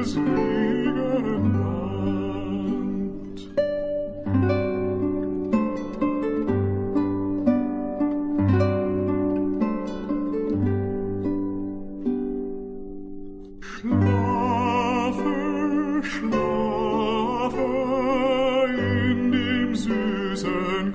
Schlafe in dem süßen